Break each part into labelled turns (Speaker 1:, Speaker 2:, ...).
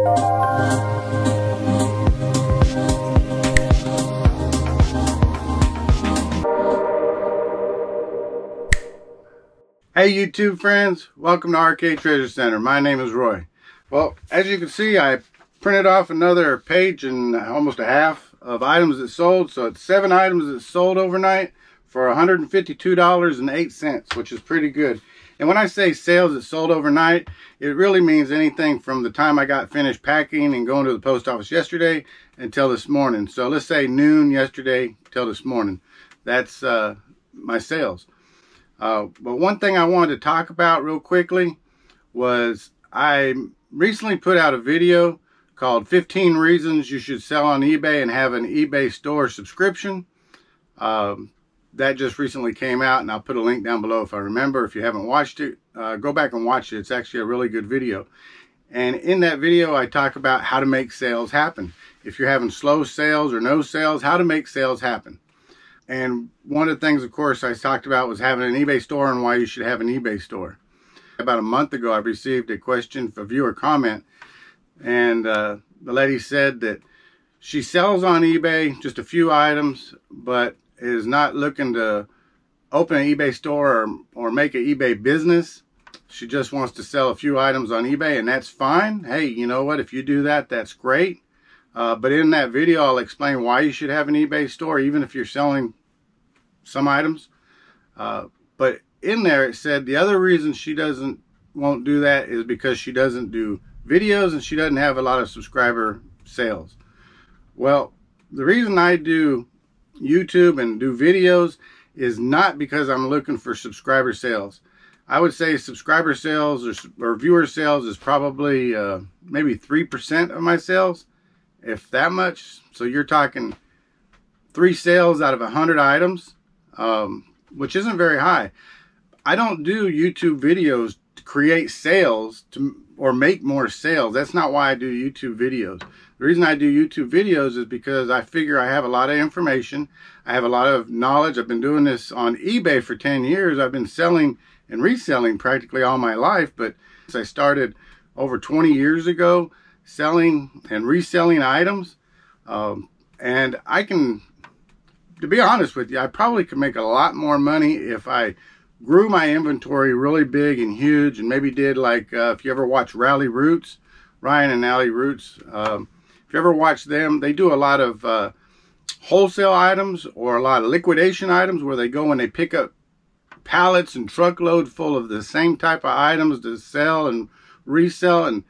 Speaker 1: Hey YouTube friends, welcome to RK Treasure Center. My name is Roy. Well, as you can see, I printed off another page and almost a half of items that sold. So it's seven items that sold overnight for $152.08, which is pretty good. And when I say sales that sold overnight, it really means anything from the time I got finished packing and going to the post office yesterday until this morning. So let's say noon yesterday till this morning. That's uh, my sales. Uh, but one thing I wanted to talk about real quickly was I recently put out a video called 15 Reasons You Should Sell on eBay and Have an eBay Store Subscription. Um, that just recently came out and I'll put a link down below if I remember. If you haven't watched it, uh, go back and watch it. It's actually a really good video. And in that video, I talk about how to make sales happen. If you're having slow sales or no sales, how to make sales happen. And one of the things, of course, I talked about was having an eBay store and why you should have an eBay store. About a month ago, I received a question, a viewer comment, and uh, the lady said that she sells on eBay just a few items, but is not looking to open an eBay store or, or make an eBay business. She just wants to sell a few items on eBay, and that's fine. Hey, you know what? If you do that, that's great. Uh, but in that video, I'll explain why you should have an eBay store, even if you're selling some items. Uh, but in there it said the other reason she doesn't won't do that is because she doesn't do videos and she doesn't have a lot of subscriber sales. Well, the reason I do YouTube and do videos is not because I'm looking for subscriber sales. I would say subscriber sales or, or viewer sales is probably uh, maybe 3% of my sales, if that much. So you're talking three sales out of 100 items um, which isn't very high. I don't do YouTube videos to create sales to or make more sales. That's not why I do YouTube videos. The reason I do YouTube videos is because I figure I have a lot of information. I have a lot of knowledge. I've been doing this on eBay for 10 years. I've been selling and reselling practically all my life, but since I started over 20 years ago selling and reselling items. Um, and I can to be honest with you, I probably could make a lot more money if I grew my inventory really big and huge and maybe did like, uh, if you ever watch Rally Roots, Ryan and Allie Roots, um, if you ever watch them, they do a lot of uh, wholesale items or a lot of liquidation items where they go and they pick up pallets and truckload full of the same type of items to sell and resell. And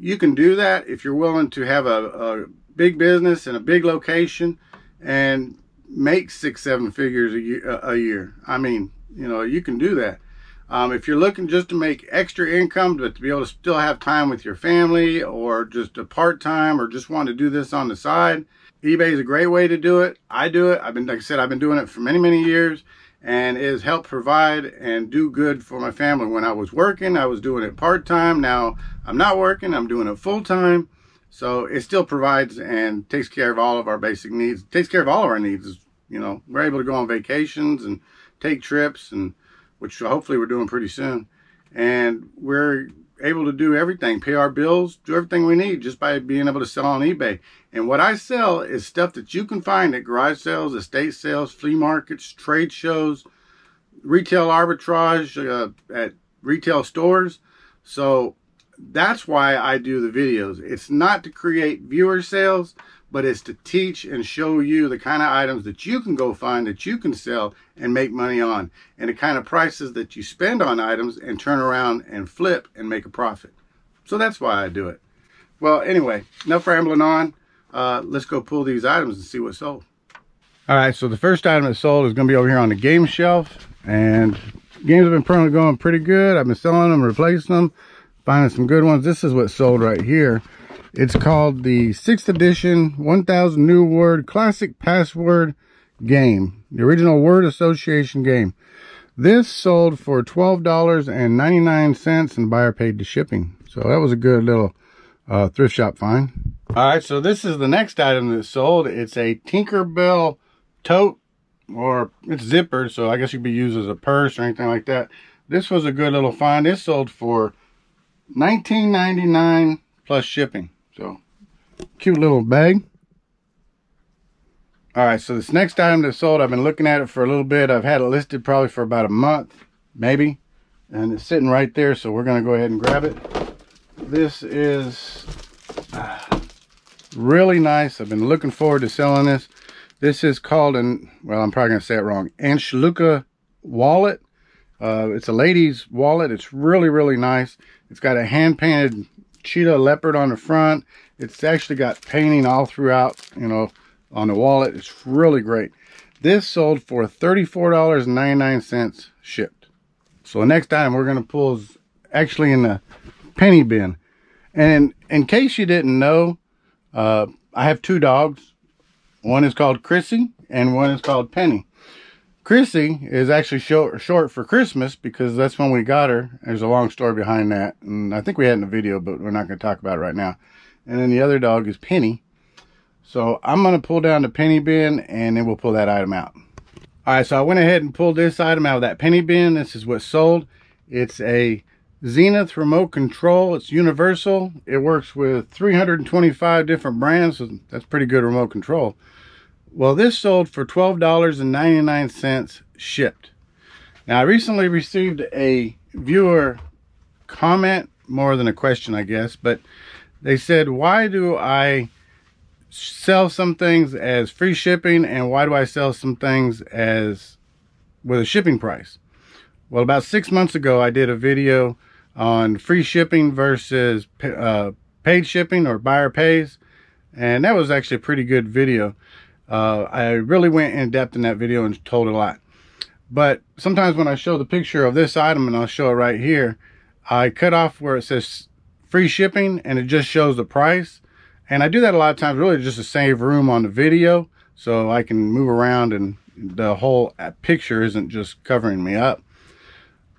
Speaker 1: you can do that if you're willing to have a, a big business and a big location and make six, seven figures a year. A year. I mean, you know, you can do that. Um, if you're looking just to make extra income, but to be able to still have time with your family or just a part-time or just want to do this on the side, eBay is a great way to do it. I do it. I've been, like I said, I've been doing it for many, many years and it has helped provide and do good for my family. When I was working, I was doing it part-time. Now I'm not working. I'm doing it full-time. So it still provides and takes care of all of our basic needs. It takes care of all of our needs you know, we're able to go on vacations and take trips and which hopefully we're doing pretty soon. And we're able to do everything, pay our bills, do everything we need just by being able to sell on eBay. And what I sell is stuff that you can find at garage sales, estate sales, flea markets, trade shows, retail arbitrage uh, at retail stores. So that's why I do the videos. It's not to create viewer sales, but it's to teach and show you the kind of items that you can go find that you can sell and make money on and the kind of prices that you spend on items and turn around and flip and make a profit. So that's why I do it. Well, anyway, enough rambling on. Uh, let's go pull these items and see what's sold. All right, so the first item that's sold is going to be over here on the game shelf. And games have been going pretty good. I've been selling them, replacing them, finding some good ones. This is what sold right here. It's called the 6th edition 1000 New Word Classic Password Game. The original word association game. This sold for $12.99 and buyer paid the shipping. So that was a good little uh, thrift shop find. All right, so this is the next item that sold. It's a Tinkerbell tote or it's zippered, so I guess you could be used as a purse or anything like that. This was a good little find. This sold for $19.99 plus shipping. So, cute little bag. All right, so this next item that's sold, I've been looking at it for a little bit. I've had it listed probably for about a month, maybe. And it's sitting right there, so we're going to go ahead and grab it. This is uh, really nice. I've been looking forward to selling this. This is called an, well, I'm probably going to say it wrong, Anshluka wallet. Uh, it's a lady's wallet. It's really, really nice. It's got a hand-painted cheetah leopard on the front. It's actually got painting all throughout, you know, on the wallet. It's really great. This sold for $34.99 shipped. So the next item we're going to pull is actually in the penny bin. And in case you didn't know, uh, I have two dogs. One is called Chrissy and one is called Penny. Chrissy is actually short, short for Christmas because that's when we got her. There's a long story behind that. And I think we had in the video, but we're not going to talk about it right now. And then the other dog is Penny. So I'm going to pull down the penny bin and then we'll pull that item out. All right, so I went ahead and pulled this item out of that penny bin. This is what sold. It's a Zenith remote control. It's universal. It works with 325 different brands. So that's pretty good remote control. Well, this sold for $12.99 shipped. Now, I recently received a viewer comment, more than a question, I guess, but they said, why do I sell some things as free shipping and why do I sell some things as with a shipping price? Well, about six months ago, I did a video on free shipping versus uh, paid shipping or buyer pays. And that was actually a pretty good video. Uh, I really went in depth in that video and told a lot. But sometimes when I show the picture of this item, and I'll show it right here, I cut off where it says free shipping and it just shows the price. And I do that a lot of times really just to save room on the video so I can move around and the whole picture isn't just covering me up.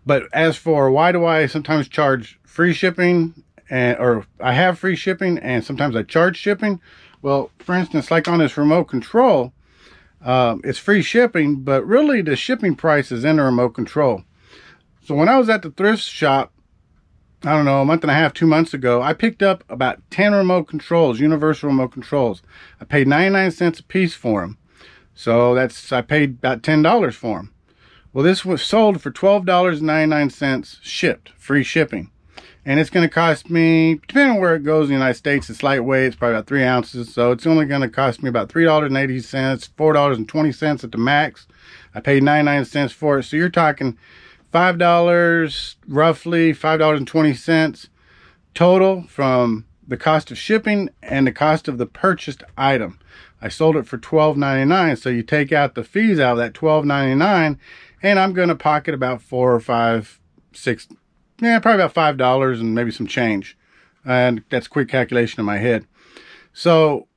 Speaker 1: But as for why do I sometimes charge free shipping and or I have free shipping and sometimes I charge shipping? Well, for instance, like on this remote control, um, it's free shipping, but really the shipping price is in the remote control. So when I was at the thrift shop, I don't know, a month and a half, two months ago, I picked up about 10 remote controls, universal remote controls. I paid 99 cents a piece for them. So that's, I paid about $10 for them. Well, this was sold for $12.99 shipped, free shipping. And it's going to cost me, depending on where it goes in the United States, it's lightweight, it's probably about three ounces. So it's only going to cost me about $3.80, $4.20 at the max. I paid 99 cents for it. So you're talking $5, roughly $5.20 total from the cost of shipping and the cost of the purchased item. I sold it for $12.99. So you take out the fees out of that $12.99 and I'm going to pocket about four or five, six, yeah, probably about five dollars and maybe some change. And that's quick calculation in my head. So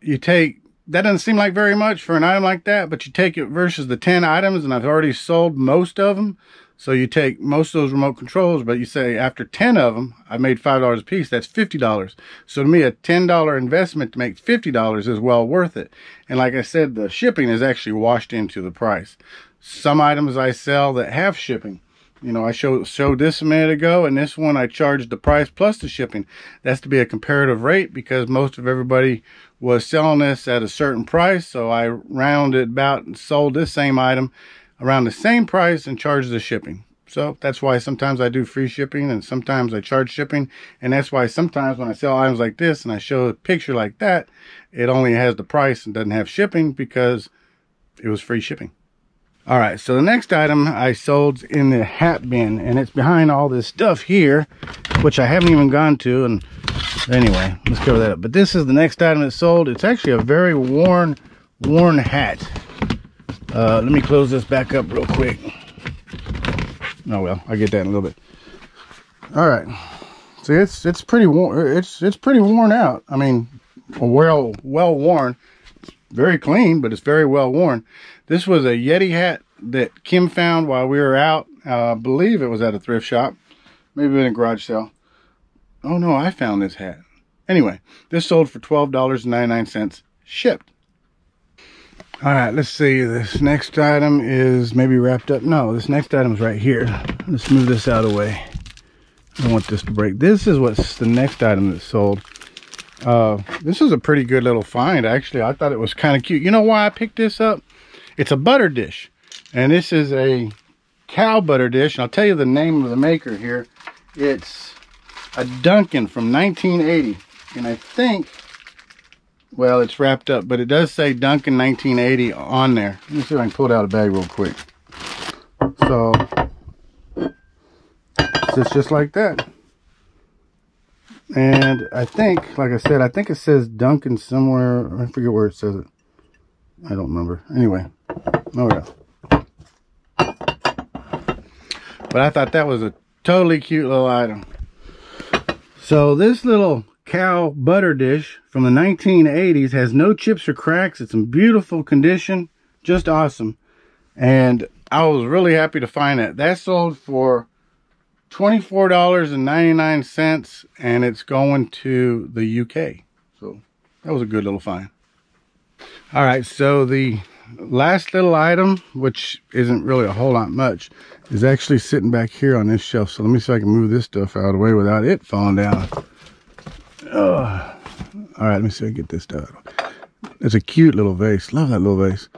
Speaker 1: you take that doesn't seem like very much for an item like that, but you take it versus the 10 items, and I've already sold most of them. So you take most of those remote controls, but you say after 10 of them, I made $5 a piece. That's $50. So to me, a $10 investment to make $50 is well worth it. And like I said, the shipping is actually washed into the price some items I sell that have shipping. You know, I showed, showed this a minute ago, and this one I charged the price plus the shipping. That's to be a comparative rate because most of everybody was selling this at a certain price. So I rounded about and sold this same item around the same price and charged the shipping. So that's why sometimes I do free shipping and sometimes I charge shipping. And that's why sometimes when I sell items like this and I show a picture like that, it only has the price and doesn't have shipping because it was free shipping. All right, so the next item I sold in the hat bin, and it's behind all this stuff here, which I haven't even gone to. And anyway, let's cover that up. But this is the next item that sold. It's actually a very worn, worn hat. Uh, let me close this back up real quick. Oh well, I'll get that in a little bit. All right, see, it's it's pretty worn. It's it's pretty worn out. I mean, well well worn. very clean, but it's very well worn. This was a Yeti hat that Kim found while we were out. Uh, I believe it was at a thrift shop. Maybe in a garage sale. Oh no, I found this hat. Anyway, this sold for $12.99 shipped. All right, let's see. This next item is maybe wrapped up. No, this next item is right here. Let's move this out of the way. I don't want this to break. This is what's the next item that sold. Uh, this is a pretty good little find, actually. I thought it was kind of cute. You know why I picked this up? It's a butter dish. And this is a cow butter dish. And I'll tell you the name of the maker here. It's a Duncan from 1980. And I think, well, it's wrapped up, but it does say Duncan 1980 on there. Let me see if I can pull it out of bag real quick. So, it's just like that. And I think, like I said, I think it says Duncan somewhere. I forget where it says it. I don't remember. Anyway, oh yeah. But I thought that was a totally cute little item. So this little cow butter dish from the 1980s has no chips or cracks. It's in beautiful condition. Just awesome. And I was really happy to find that. That sold for $24.99 and it's going to the UK. So that was a good little find. All right, so the last little item, which isn't really a whole lot much, is actually sitting back here on this shelf. So let me see if I can move this stuff out of the way without it falling down. Ugh. All right, let me see if I can get this done. It's a cute little vase. Love that little vase.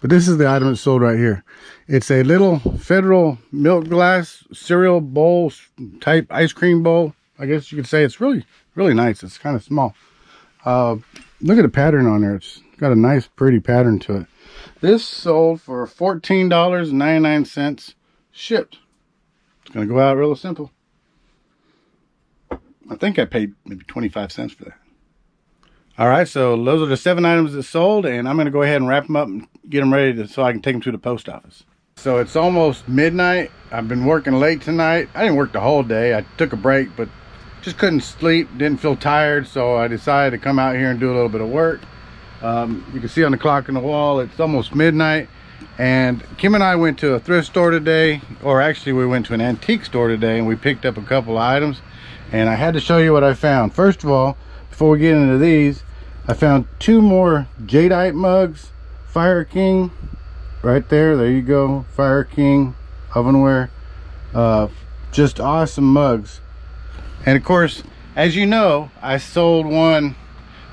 Speaker 1: But this is the item that's sold right here. It's a little Federal milk glass cereal bowl type ice cream bowl. I guess you could say it's really, really nice. It's kind of small. Uh, look at the pattern on there. It's got a nice, pretty pattern to it. This sold for $14.99 shipped. It's going to go out real simple. I think I paid maybe 25 cents for that. All right, so those are the seven items that sold, and I'm going to go ahead and wrap them up and get them ready to, so I can take them to the post office. So it's almost midnight. I've been working late tonight. I didn't work the whole day. I took a break, but just couldn't sleep, didn't feel tired, so I decided to come out here and do a little bit of work. Um, you can see on the clock on the wall, it's almost midnight. And Kim and I went to a thrift store today, or actually we went to an antique store today and we picked up a couple items. And I had to show you what I found. First of all, before we get into these, I found two more Jadeite mugs. Fire King, right there. There you go. Fire King ovenware. Uh, just awesome mugs. And of course, as you know, I sold one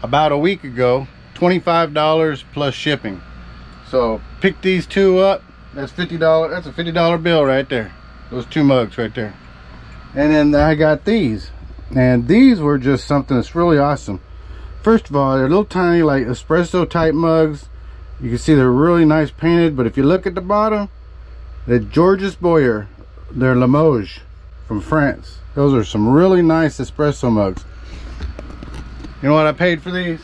Speaker 1: about a week ago. $25 plus shipping. So pick these two up. That's $50. That's a $50 bill right there. Those two mugs right there. And then I got these and these were just something that's really awesome first of all they're little tiny like espresso type mugs you can see they're really nice painted but if you look at the bottom the Georges Boyer they're Limoges from France those are some really nice espresso mugs you know what I paid for these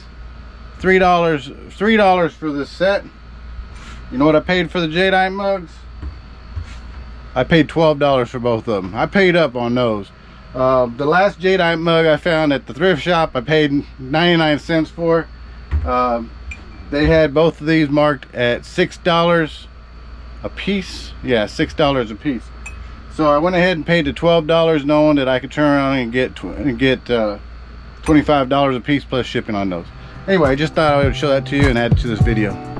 Speaker 1: three dollars three dollars for this set you know what I paid for the jadeite mugs I paid $12 for both of them I paid up on those uh, the last jadeite mug I found at the thrift shop, I paid 99 cents for. Uh, they had both of these marked at $6 a piece. Yeah, $6 a piece. So I went ahead and paid the $12 knowing that I could turn around and get, and get uh, $25 a piece plus shipping on those. Anyway, I just thought I would show that to you and add it to this video.